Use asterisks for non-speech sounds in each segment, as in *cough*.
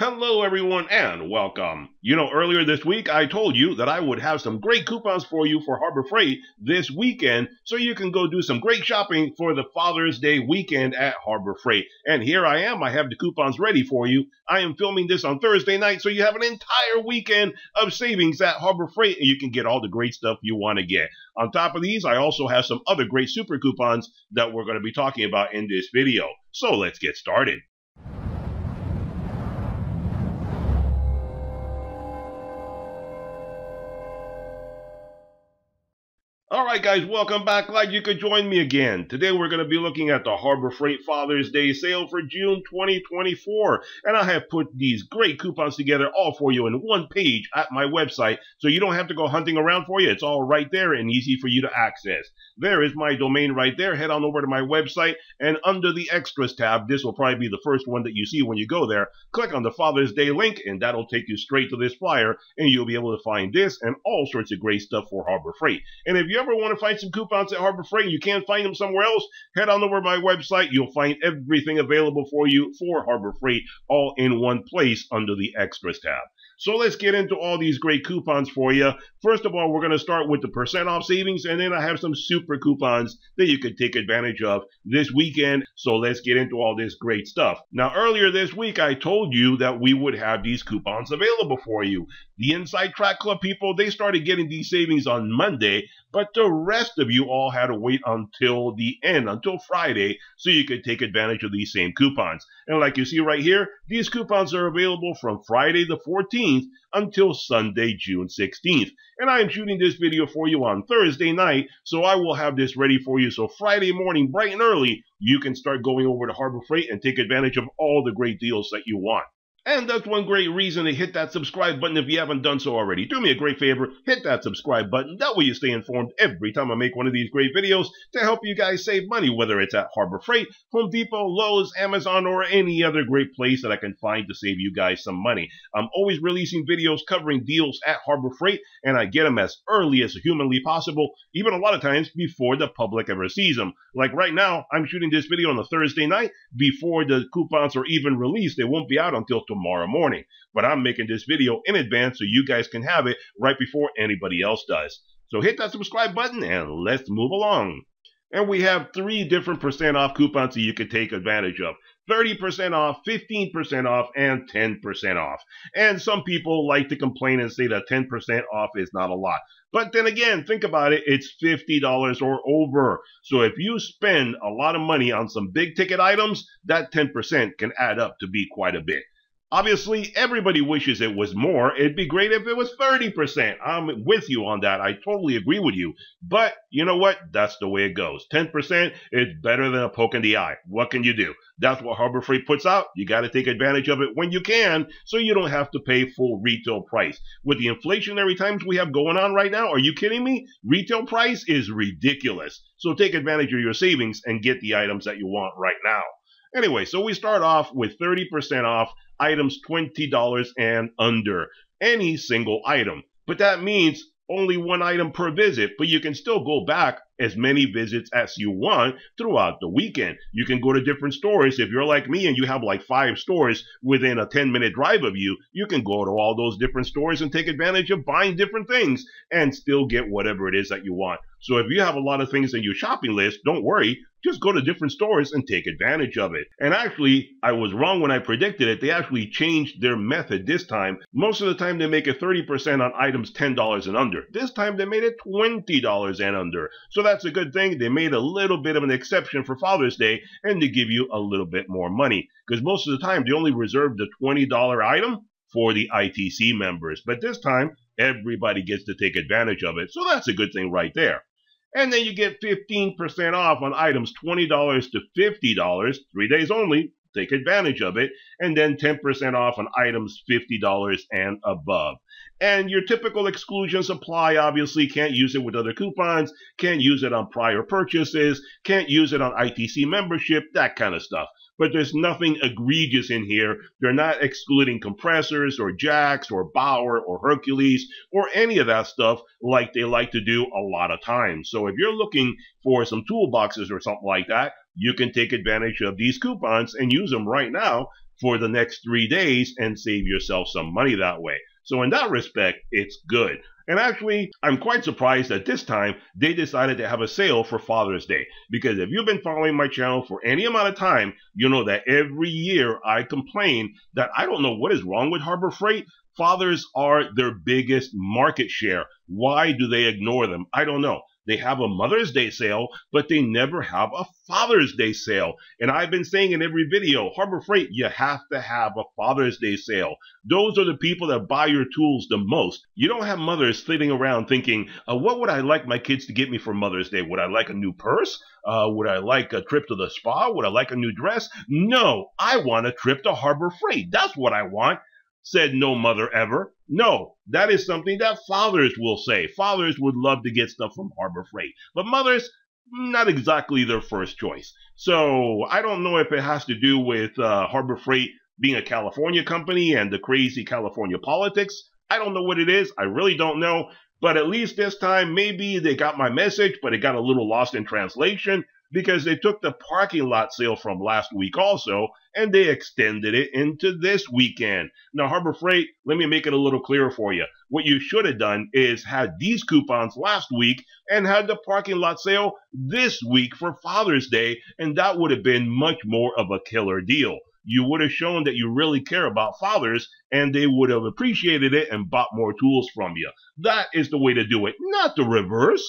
Hello, everyone, and welcome. You know, earlier this week, I told you that I would have some great coupons for you for Harbor Freight this weekend, so you can go do some great shopping for the Father's Day weekend at Harbor Freight. And here I am. I have the coupons ready for you. I am filming this on Thursday night, so you have an entire weekend of savings at Harbor Freight, and you can get all the great stuff you want to get. On top of these, I also have some other great super coupons that we're going to be talking about in this video. So let's get started. All right, guys, welcome back. Glad you could join me again. Today we're going to be looking at the Harbor Freight Father's Day sale for June 2024. And I have put these great coupons together all for you in one page at my website, so you don't have to go hunting around for you. It's all right there and easy for you to access. There is my domain right there. Head on over to my website, and under the Extras tab, this will probably be the first one that you see when you go there. Click on the Father's Day link, and that'll take you straight to this flyer, and you'll be able to find this and all sorts of great stuff for Harbor Freight. And if you ever want to find some coupons at Harbor Freight and you can't find them somewhere else, head on over to my website. You'll find everything available for you for Harbor Freight all in one place under the Extras tab. So let's get into all these great coupons for you. First of all, we're going to start with the percent off savings, and then I have some super coupons that you can take advantage of this weekend. So let's get into all this great stuff. Now, earlier this week, I told you that we would have these coupons available for you. The Inside Track Club people, they started getting these savings on Monday, but the rest of you all had to wait until the end, until Friday, so you could take advantage of these same coupons. And like you see right here, these coupons are available from Friday the 14th until Sunday, June 16th. And I am shooting this video for you on Thursday night, so I will have this ready for you. So Friday morning, bright and early, you can start going over to Harbor Freight and take advantage of all the great deals that you want. And that's one great reason to hit that subscribe button if you haven't done so already. Do me a great favor, hit that subscribe button. That way you stay informed every time I make one of these great videos to help you guys save money, whether it's at Harbor Freight, Home Depot, Lowe's, Amazon, or any other great place that I can find to save you guys some money. I'm always releasing videos covering deals at Harbor Freight, and I get them as early as humanly possible, even a lot of times before the public ever sees them. Like right now, I'm shooting this video on a Thursday night before the coupons are even released. They won't be out until tomorrow morning. But I'm making this video in advance so you guys can have it right before anybody else does. So hit that subscribe button and let's move along. And we have three different percent off coupons that you can take advantage of. 30% off, 15% off, and 10% off. And some people like to complain and say that 10% off is not a lot. But then again, think about it, it's $50 or over. So if you spend a lot of money on some big ticket items, that 10% can add up to be quite a bit. Obviously, everybody wishes it was more. It'd be great if it was 30%. I'm with you on that. I totally agree with you. But you know what? That's the way it goes. 10% is better than a poke in the eye. What can you do? That's what Harbor Freight puts out. You got to take advantage of it when you can so you don't have to pay full retail price. With the inflationary times we have going on right now, are you kidding me? Retail price is ridiculous. So take advantage of your savings and get the items that you want right now. Anyway, so we start off with 30% off items $20 and under, any single item. But that means only one item per visit, but you can still go back as many visits as you want throughout the weekend. You can go to different stores. If you're like me and you have like five stores within a 10 minute drive of you, you can go to all those different stores and take advantage of buying different things and still get whatever it is that you want. So if you have a lot of things in your shopping list, don't worry. Just go to different stores and take advantage of it. And actually, I was wrong when I predicted it. They actually changed their method this time. Most of the time, they make it 30% on items $10 and under. This time, they made it $20 and under. So that's a good thing. They made a little bit of an exception for Father's Day and they give you a little bit more money. Because most of the time, they only reserve the $20 item for the ITC members. But this time, everybody gets to take advantage of it. So that's a good thing right there. And then you get 15% off on items $20 to $50, three days only. Take advantage of it. And then 10% off on items $50 and above. And your typical exclusions apply. Obviously, can't use it with other coupons, can't use it on prior purchases, can't use it on ITC membership, that kind of stuff. But there's nothing egregious in here. They're not excluding compressors or jacks or Bauer or Hercules or any of that stuff like they like to do a lot of times. So if you're looking for some toolboxes or something like that, you can take advantage of these coupons and use them right now for the next three days and save yourself some money that way. So in that respect, it's good. And actually, I'm quite surprised that this time they decided to have a sale for Father's Day. Because if you've been following my channel for any amount of time, you know that every year I complain that I don't know what is wrong with Harbor Freight. Fathers are their biggest market share. Why do they ignore them? I don't know. They have a Mother's Day sale, but they never have a Father's Day sale. And I've been saying in every video, Harbor Freight, you have to have a Father's Day sale. Those are the people that buy your tools the most. You don't have mothers sitting around thinking, uh, what would I like my kids to get me for Mother's Day? Would I like a new purse? Uh, would I like a trip to the spa? Would I like a new dress? No, I want a trip to Harbor Freight. That's what I want said no mother ever. No, that is something that fathers will say. Fathers would love to get stuff from Harbor Freight, but mothers, not exactly their first choice. So I don't know if it has to do with uh, Harbor Freight being a California company and the crazy California politics. I don't know what it is. I really don't know. But at least this time, maybe they got my message, but it got a little lost in translation because they took the parking lot sale from last week also and they extended it into this weekend. Now, Harbor Freight, let me make it a little clearer for you. What you should have done is had these coupons last week and had the parking lot sale this week for Father's Day, and that would have been much more of a killer deal. You would have shown that you really care about fathers and they would have appreciated it and bought more tools from you. That is the way to do it, not the reverse.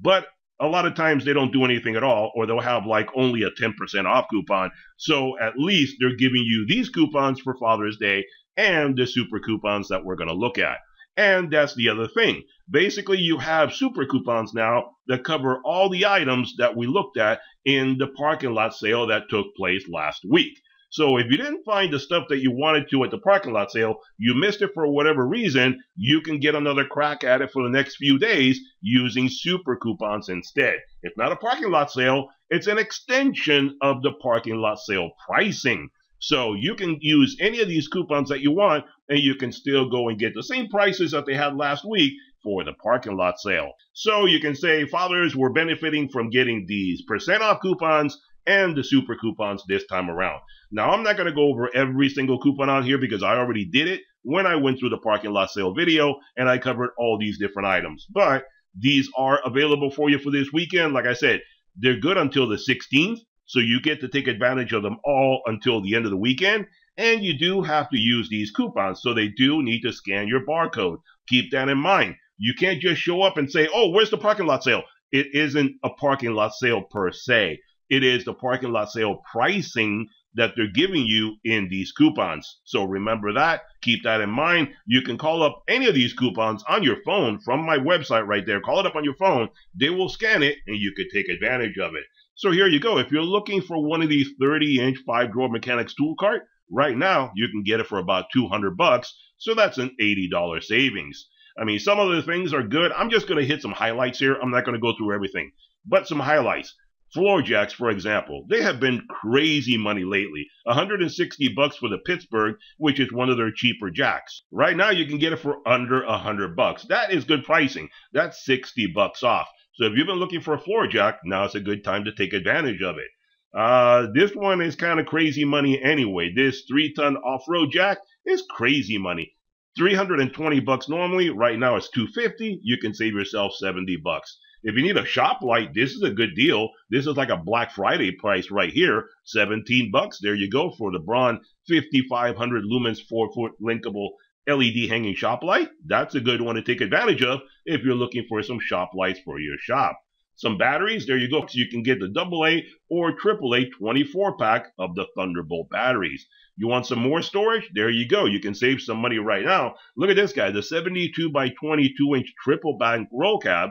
But a lot of times they don't do anything at all, or they'll have like only a 10% off coupon. So at least they're giving you these coupons for Father's Day and the super coupons that we're going to look at. And that's the other thing. Basically, you have super coupons now that cover all the items that we looked at in the parking lot sale that took place last week. So if you didn't find the stuff that you wanted to at the parking lot sale, you missed it for whatever reason, you can get another crack at it for the next few days using super coupons instead. It's not a parking lot sale, it's an extension of the parking lot sale pricing. So you can use any of these coupons that you want, and you can still go and get the same prices that they had last week for the parking lot sale. So you can say fathers were benefiting from getting these percent off coupons and the super coupons this time around. Now, I'm not going to go over every single coupon on here because I already did it when I went through the parking lot sale video and I covered all these different items. But these are available for you for this weekend. Like I said, they're good until the 16th. So you get to take advantage of them all until the end of the weekend. And you do have to use these coupons. So they do need to scan your barcode. Keep that in mind. You can't just show up and say, oh, where's the parking lot sale? It isn't a parking lot sale per se. It is the parking lot sale pricing that they're giving you in these coupons. So remember that. Keep that in mind. You can call up any of these coupons on your phone from my website right there. Call it up on your phone. They will scan it and you can take advantage of it. So here you go. If you're looking for one of these 30 inch five drawer mechanics tool cart, right now you can get it for about 200 bucks. So that's an $80 savings. I mean, some of the things are good. I'm just going to hit some highlights here. I'm not going to go through everything, but some highlights. Floor jacks, for example, they have been crazy money lately. 160 bucks for the Pittsburgh, which is one of their cheaper jacks. Right now you can get it for under 100 bucks. That is good pricing. That's 60 bucks off. So if you've been looking for a floor jack, now is a good time to take advantage of it. Uh, this one is kind of crazy money anyway. This three ton off road jack is crazy money. 320 bucks normally. Right now it's 250. You can save yourself 70 bucks. If you need a shop light, this is a good deal. This is like a Black Friday price right here. 17 bucks. There you go for the Braun 5500 lumens 4 foot linkable LED hanging shop light. That's a good one to take advantage of if you're looking for some shop lights for your shop. Some batteries, there you go. So you can get the AA or AAA 24 pack of the Thunderbolt batteries. You want some more storage? There you go. You can save some money right now. Look at this guy, the 72 by 22 inch triple bank roll cab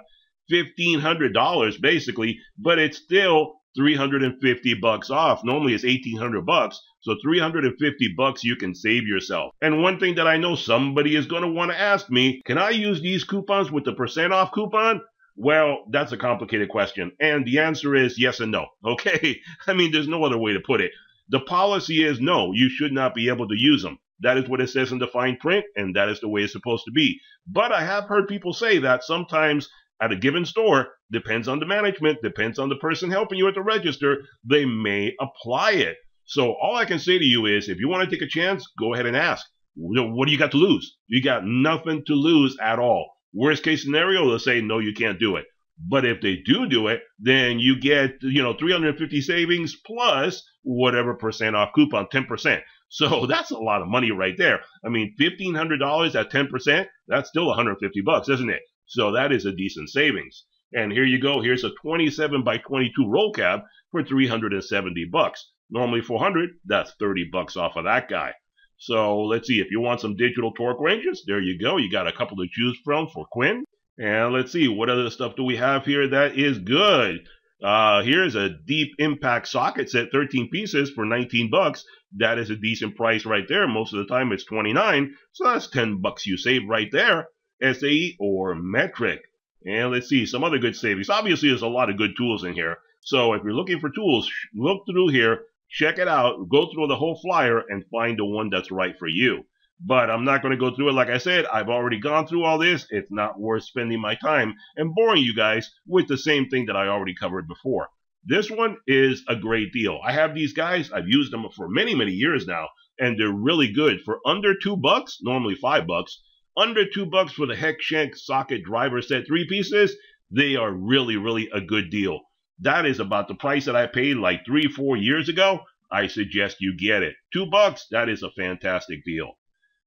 $1,500 basically, but it's still 350 bucks off. Normally it's 1800 bucks. So 350 bucks you can save yourself. And one thing that I know somebody is going to want to ask me, can I use these coupons with the percent off coupon? Well, that's a complicated question. And the answer is yes and no. *laughs* Okay? I mean, there's no other way to put it. The policy is no, you should not be able to use them. That is what it says in the fine print, and that is the way it's supposed to be. But I have heard people say that sometimes at a given store, depends on the management, depends on the person helping you at the register, they may apply it. So all I can say to you is if you want to take a chance, go ahead and ask. What do you got to lose? You got nothing to lose at all. Worst case scenario, they'll say, no, you can't do it. But if they do do it, then you get, you know, 350 savings plus whatever percent off coupon, 10%. *laughs* So that's a lot of money right there. I mean, $1,500 at 10%, that's still 150 bucks, isn't it? So that is a decent savings. And here you go. Here's a 27 by 22 roll cab for 370 bucks. Normally 400, that's 30 bucks off of that guy. So let's see, if you want some digital torque wrenches, there you go. You got a couple to choose from for Quinn. And let's see, what other stuff do we have here that is good? Uh, here's a deep impact socket set, 13 pieces for 19 bucks. That is a decent price right there. Most of the time it's 29, so that's 10 bucks you save right there. SAE or metric. And let's see, some other good savings. Obviously, there's a lot of good tools in here. So if you're looking for tools, look through here, check it out, go through the whole flyer, and find the one that's right for you. But I'm not going to go through it. Like I said, I've already gone through all this. It's not worth spending my time and boring you guys with the same thing that I already covered before. This one is a great deal. I have these guys. I've used them for many, many years now, and they're really good. For under two bucks, normally five bucks, under two bucks for the hex shank socket driver set three pieces, they are really, really a good deal. That is about the price that I paid like three, four years ago. I suggest you get it. Two bucks, that is a fantastic deal.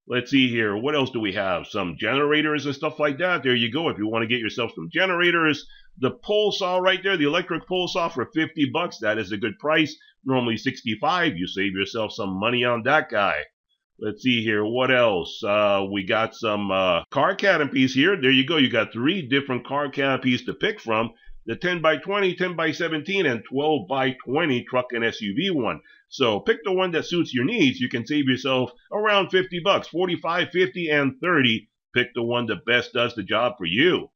Let's see here. What else do we have? Some generators and stuff like that. There you go. If you want to get yourself some generators, the pole saw right there, the electric pole saw for 50 bucks. That is a good price. Normally 65. You save yourself some money on that guy. Let's see here. What else? Uh, we got some uh, car canopies here. There you go. You got three different car canopies to pick from. The 10 by 20, 10 by 17, and 12 by 20 truck and SUV one. So pick the one that suits your needs. You can save yourself around 50 bucks, 45, 50, and 30. Pick the one that best does the job for you.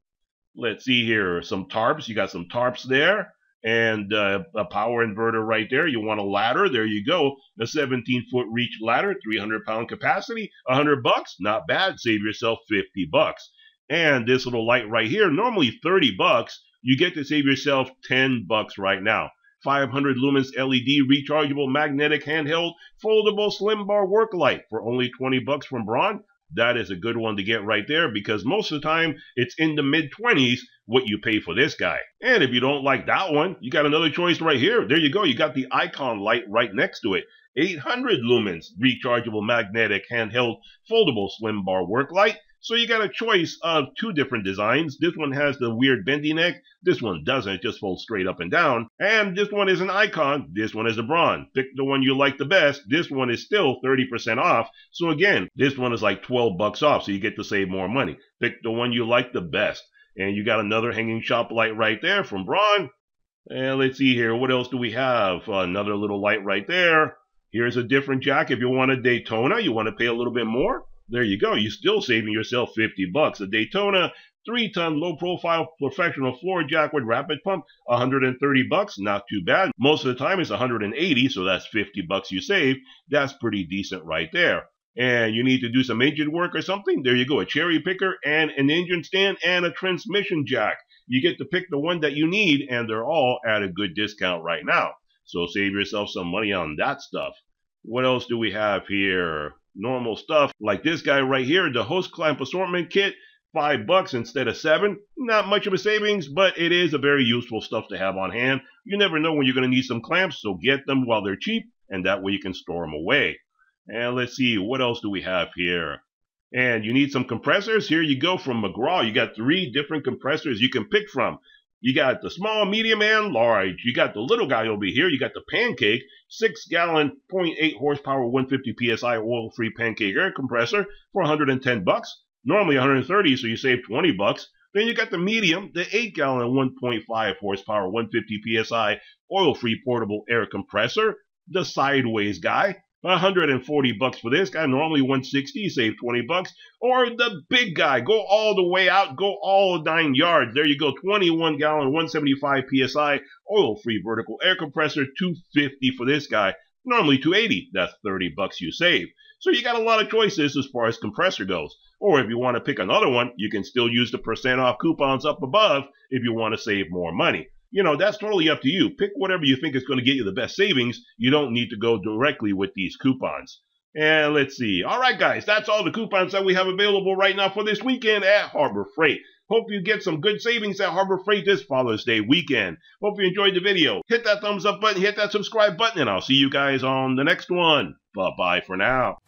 Let's see here. Some tarps. You got some tarps there and uh, a power inverter right there. You want a ladder? There you go. A 17 foot reach ladder, 300 pound capacity, 100 bucks. Not bad. Save yourself 50 bucks. And this little light right here, normally 30 bucks. You get to save yourself 10 bucks right now. 500 lumens LED rechargeable magnetic handheld foldable slim bar work light for only 20 bucks from Braun. That is a good one to get right there because most of the time it's in the mid 20s what you pay for this guy. And if you don't like that one, you got another choice right here. There you go. You got the icon light right next to it. 800 lumens rechargeable magnetic handheld foldable slim bar work light so you got a choice of two different designs. This one has the weird bendy neck. This one doesn't. It just folds straight up and down. And this one is an icon. This one is a Braun. Pick the one you like the best. This one is still 30% off. So again, this one is like 12 bucks off. So you get to save more money. Pick the one you like the best. And you got another hanging shop light right there from Braun. And let's see here. What else do we have? Another little light right there. Here's a different jack. If you want a Daytona, you want to pay a little bit more there you go. You're still saving yourself 50 bucks. A Daytona three-ton low-profile professional floor jack with rapid pump, 130 bucks. Not too bad. Most of the time it's 180, so that's 50 bucks you save. That's pretty decent right there. And you need to do some engine work or something. There you go. A cherry picker and an engine stand and a transmission jack. You get to pick the one that you need, and they're all at a good discount right now. So save yourself some money on that stuff. What else do we have here? Normal stuff like this guy right here, the hose clamp assortment kit, five bucks instead of seven. Not much of a savings, but it is a very useful stuff to have on hand. You never know when you're going to need some clamps, so get them while they're cheap, and that way you can store them away. And let's see, what else do we have here? And you need some compressors. Here you go from McGraw. You got three different compressors you can pick from. You got the small, medium, and large. You got the little guy over here. You got the pancake, six gallon, 0.8 horsepower, 150 psi oil free pancake air compressor for 110 bucks. Normally 130, so you save 20 bucks. Then you got the medium, the 8 gallon, 1.5 horsepower, 150 psi oil free portable air compressor. The sideways guy, 140 bucks for this guy. Normally 160, save 20 bucks. Or the big guy, go all the way out, go all nine yards. There you go, 21 gallon, 175 psi, oil-free vertical air compressor, 250 for this guy. Normally 280, that's 30 bucks you save. So you got a lot of choices as far as compressor goes. Or if you want to pick another one, you can still use the percent off coupons up above if you want to save more money. You know, that's totally up to you. Pick whatever you think is going to get you the best savings. You don't need to go directly with these coupons. And let's see. All right, guys, that's all the coupons that we have available right now for this weekend at Harbor Freight. Hope you get some good savings at Harbor Freight this Father's Day weekend. Hope you enjoyed the video. Hit that thumbs up button, hit that subscribe button, and I'll see you guys on the next one. Bye bye for now.